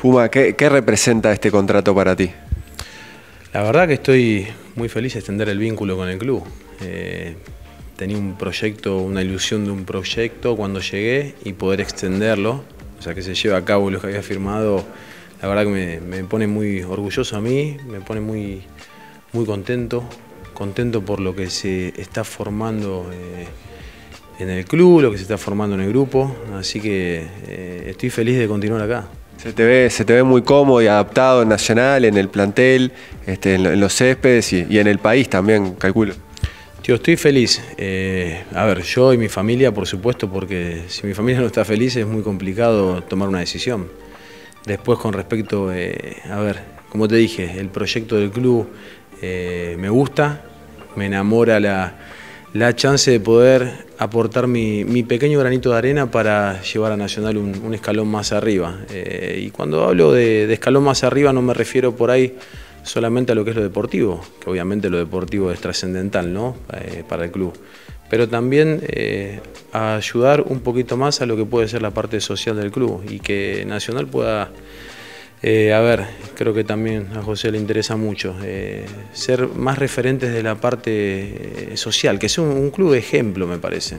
Puma, ¿qué, representa este contrato para ti? La verdad que estoy muy feliz de extender el vínculo con el club. Eh, tenía un proyecto, una ilusión de un proyecto cuando llegué y poder extenderlo, o sea que se lleve a cabo lo que había firmado, la verdad que me, pone muy orgulloso a mí, me pone muy, muy contento, contento por lo que se está formando eh, en el club, lo que se está formando en el grupo, así que eh, estoy feliz de continuar acá. Se te, ve, se te ve muy cómodo y adaptado en Nacional, en el plantel, este, en, los céspedes y, en el país también, calculo. Tío, estoy feliz. Eh, a ver, yo y mi familia, por supuesto, porque si mi familia no está feliz es muy complicado tomar una decisión. Después, con respecto, eh, a ver, como te dije, el proyecto del club eh, me gusta, me enamora la, la chance de poder aportar mi, pequeño granito de arena para llevar a Nacional un, escalón más arriba. Eh, y cuando hablo de, escalón más arriba no me refiero por ahí solamente a lo que es lo deportivo, que obviamente lo deportivo es trascendental ¿no? Eh, para el club, pero también eh, a ayudar un poquito más a lo que puede ser la parte social del club y que Nacional pueda eh, a ver, creo que también a José le interesa mucho eh, ser más referentes de la parte eh, social, que es un, un club de ejemplo, me parece.